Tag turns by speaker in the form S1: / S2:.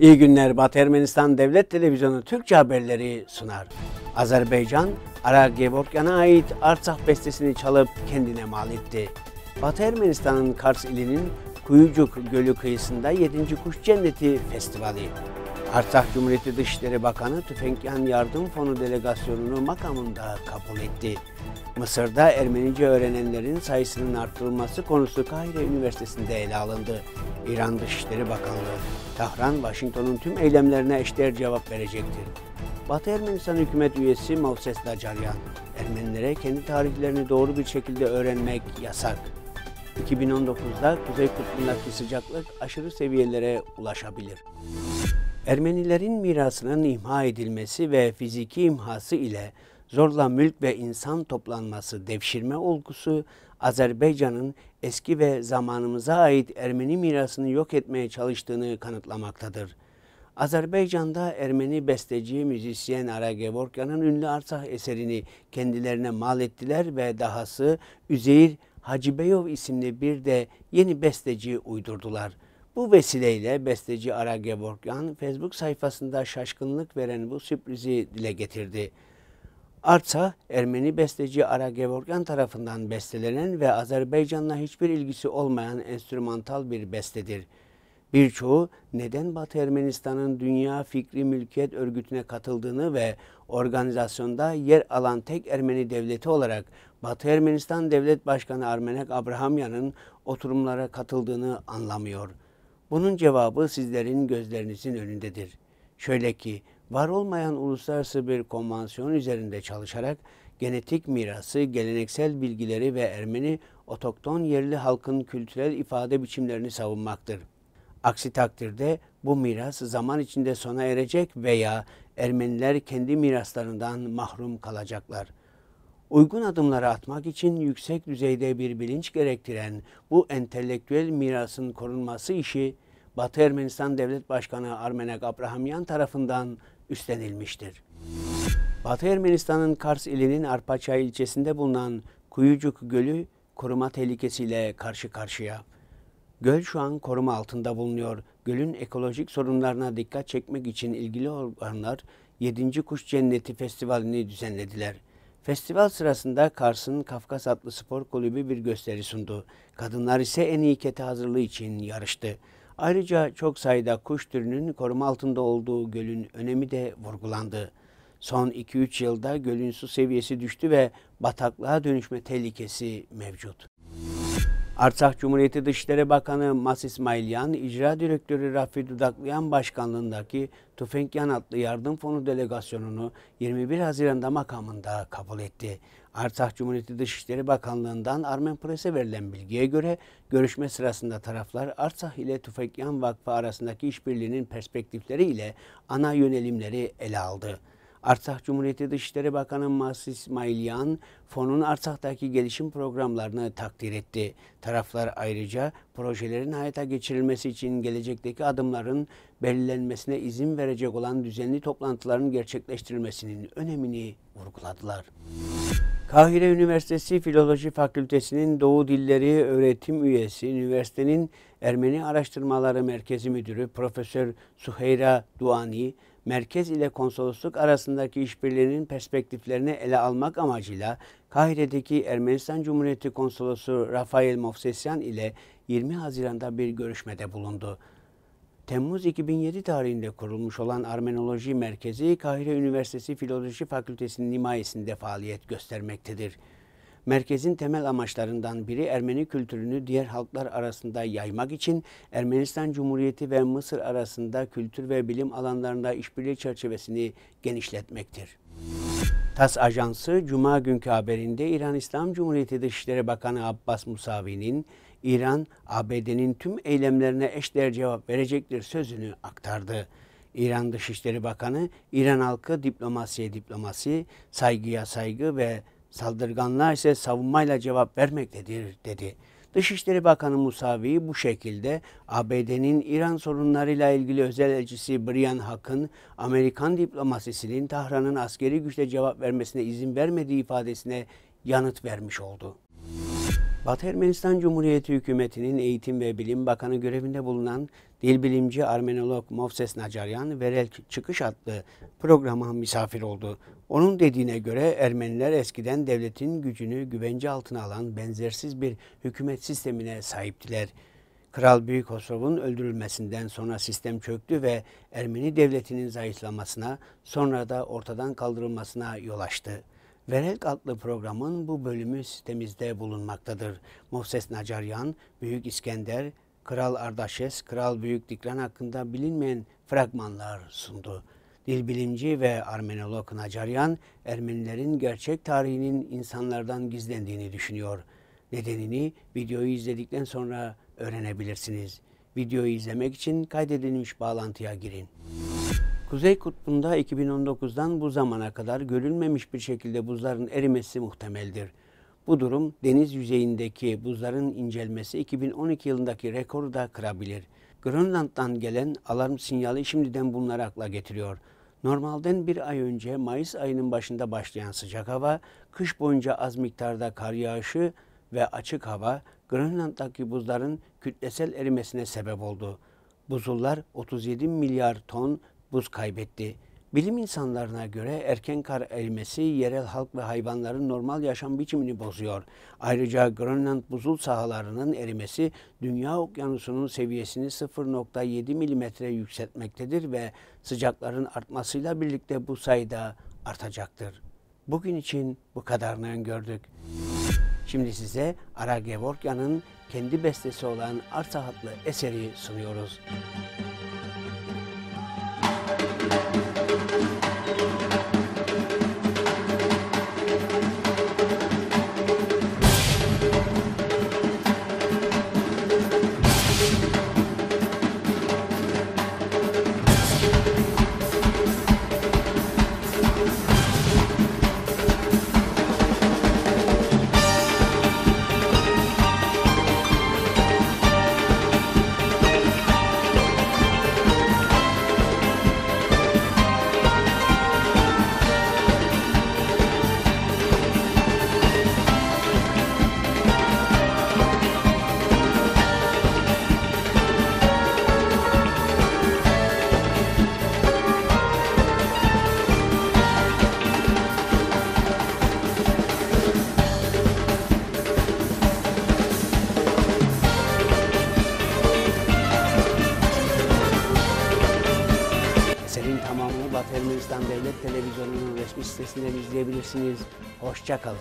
S1: İyi günler. Batı Ermenistan Devlet Televizyonu Türkçe haberleri sunar. Azerbaycan, Ara Gevorkyan'a ait Artsakh bestesini çalıp kendine mal etti. Batı Ermenistan'ın Kars ilinin Kuyucuk Gölü kıyısında 7. Kuş Cenneti Festivali. Artsakh Cumhuriyeti Dışişleri Bakanı Tüfekyan Yardım Fonu delegasyonunu makamında kabul etti. Mısır'da Ermenice öğrenenlerin sayısının artırılması konusu Kahire Üniversitesi'nde ele alındı. İran Dışişleri Bakanlığı, Tahran, Washington'un tüm eylemlerine eşdeğer cevap verecektir. Batı Ermenistan hükümet üyesi Mavses Dacaryan, Ermenilere kendi tarihlerini doğru bir şekilde öğrenmek yasak. 2019'da Kuzey Kutbu'ndaki sıcaklık aşırı seviyelere ulaşabilir. Ermenilerin mirasının imha edilmesi ve fiziki imhası ile zorla mülk ve insan toplanması, devşirme olgusu Azerbaycan'ın eski ve zamanımıza ait Ermeni mirasını yok etmeye çalıştığını kanıtlamaktadır. Azerbaycan'da Ermeni besteci, müzisyen Ara Gevorkyan'ın ünlü Arsah eserini kendilerine mal ettiler ve dahası Üzeyir Hacibeyov isimli bir de yeni besteci uydurdular. Bu vesileyle besteci Ara Gevorkyan Facebook sayfasında şaşkınlık veren bu sürprizi dile getirdi. Artsa, Ermeni besteci Ara Gevorkyan tarafından bestelenen ve Azerbaycan'la hiçbir ilgisi olmayan enstrümantal bir bestedir. Birçoğu neden Batı Ermenistan'ın Dünya Fikri Mülkiyet Örgütü'ne katıldığını ve organizasyonda yer alan tek Ermeni devleti olarak Batı Ermenistan Devlet Başkanı Armenek Abrahamyan'ın oturumlara katıldığını anlamıyor. Bunun cevabı sizlerin gözlerinizin önündedir. Şöyle ki var olmayan uluslararası bir konvansiyon üzerinde çalışarak genetik mirası, geleneksel bilgileri ve Ermeni otokton yerli halkın kültürel ifade biçimlerini savunmaktır. Aksi takdirde bu miras zaman içinde sona erecek veya Ermeniler kendi miraslarından mahrum kalacaklar. Uygun adımları atmak için yüksek düzeyde bir bilinç gerektiren bu entelektüel mirasın korunması işi Batı Ermenistan Devlet Başkanı Armenek Abrahamyan tarafından üstlenilmiştir. Batı Ermenistan'ın Kars ilinin Arpaçay ilçesinde bulunan Kuyucuk Gölü koruma tehlikesiyle karşı karşıya. Göl şu an koruma altında bulunuyor. Gölün ekolojik sorunlarına dikkat çekmek için ilgili organlar 7. Kuş Cenneti Festivali'ni düzenlediler. Festival sırasında Kars'ın Kafkas adlı spor kulübü bir gösteri sundu. Kadınlar ise en iyi kete hazırlığı için yarıştı. Ayrıca çok sayıda kuş türünün koruma altında olduğu gölün önemi de vurgulandı. Son 2-3 yılda gölün su seviyesi düştü ve bataklığa dönüşme tehlikesi mevcut. Artsakh Cumhuriyeti Dışişleri Bakanı Mas İsmailyan, İcra Direktörü Rafi Dudaklayan Başkanlığındaki Tüfekyan adlı yardım fonu delegasyonunu 21 Haziran'da makamında kabul etti. Artsakh Cumhuriyeti Dışişleri Bakanlığı'ndan Armen Pres'e verilen bilgiye göre görüşme sırasında taraflar Artsakh ile Tüfekyan Vakfı arasındaki işbirliğinin perspektifleri ile ana yönelimleri ele aldı. Artsakh Cumhuriyeti Dışişleri Bakanı Mas İsmailyan, fonun Artsak'taki gelişim programlarını takdir etti. Taraflar ayrıca projelerin hayata geçirilmesi için gelecekteki adımların belirlenmesine izin verecek olan düzenli toplantıların gerçekleştirilmesinin önemini vurguladılar. Kahire Üniversitesi Filoloji Fakültesi'nin Doğu Dilleri Öğretim Üyesi, üniversitenin Ermeni Araştırmaları Merkezi Müdürü Profesör Suheyra Duani, merkez ile konsolosluk arasındaki işbirliğinin perspektiflerini ele almak amacıyla Kahire'deki Ermenistan Cumhuriyeti Konsolosu Rafael Movsesyan ile 20 Haziran'da bir görüşmede bulundu. Temmuz 2007 tarihinde kurulmuş olan Armenoloji Merkezi Kahire Üniversitesi Filoloji Fakültesi'nin himayesinde faaliyet göstermektedir. Merkezin temel amaçlarından biri Ermeni kültürünü diğer halklar arasında yaymak için Ermenistan Cumhuriyeti ve Mısır arasında kültür ve bilim alanlarında işbirliği çerçevesini genişletmektir. TAS Ajansı Cuma günkü haberinde İran İslam Cumhuriyeti Dışişleri Bakanı Abbas Musavi'nin İran, ABD'nin tüm eylemlerine eşdeğer cevap verecektir sözünü aktardı. İran Dışişleri Bakanı, İran halkı diplomasiye diplomasi, saygıya saygı ve Saldırganlar ise savunmayla cevap vermektedir dedi. Dışişleri Bakanı Musavi bu şekilde ABD'nin İran sorunlarıyla ilgili özel elçisi Brian Huck'ın Amerikan diplomasisinin Tahran'ın askeri güçle cevap vermesine izin vermediği ifadesine yanıt vermiş oldu. Batı Ermenistan Cumhuriyeti Hükümeti'nin Eğitim ve Bilim Bakanı görevinde bulunan dil bilimci Armenolog Movses Nacaryan Verel Çıkış adlı programa misafir oldu. Onun dediğine göre Ermeniler eskiden devletin gücünü güvence altına alan benzersiz bir hükümet sistemine sahiptiler. Kral Büyük Hosrov'un öldürülmesinden sonra sistem çöktü ve Ermeni devletinin zayıflamasına sonra da ortadan kaldırılmasına yol açtı. Verelk adlı programın bu bölümü sitemizde bulunmaktadır. Moses Nacaryan, Büyük İskender, Kral Ardaşes, Kral Büyük Dikran hakkında bilinmeyen fragmanlar sundu. Dil bilimci ve Armenolog Nacaryan, Ermenilerin gerçek tarihinin insanlardan gizlendiğini düşünüyor. Nedenini videoyu izledikten sonra öğrenebilirsiniz. Videoyu izlemek için kaydedilmiş bağlantıya girin. Kuzey Kutbu'nda 2019'dan bu zamana kadar görülmemiş bir şekilde buzların erimesi muhtemeldir. Bu durum deniz yüzeyindeki buzların incelmesi 2012 yılındaki rekoru da kırabilir. Grönland'dan gelen alarm sinyali şimdiden bunları akla getiriyor. Normalden bir ay önce Mayıs ayının başında başlayan sıcak hava, kış boyunca az miktarda kar yağışı ve açık hava Grönland'daki buzların kütlesel erimesine sebep oldu. Buzullar 37 milyar ton buz kaybetti. Bilim insanlarına göre erken kar erimesi yerel halk ve hayvanların normal yaşam biçimini bozuyor. Ayrıca Grönland buzul sahalarının erimesi dünya okyanusunun seviyesini 0.7 milimetre yükseltmektedir ve sıcakların artmasıyla birlikte bu sayıda artacaktır. Bugün için bu kadarını gördük. Şimdi size Ara Gevorkyan'ın kendi bestesi olan Arsa adlı eseri sunuyoruz. Televizyonu'nun resmi sitesinden izleyebilirsiniz. Hoşçakalın.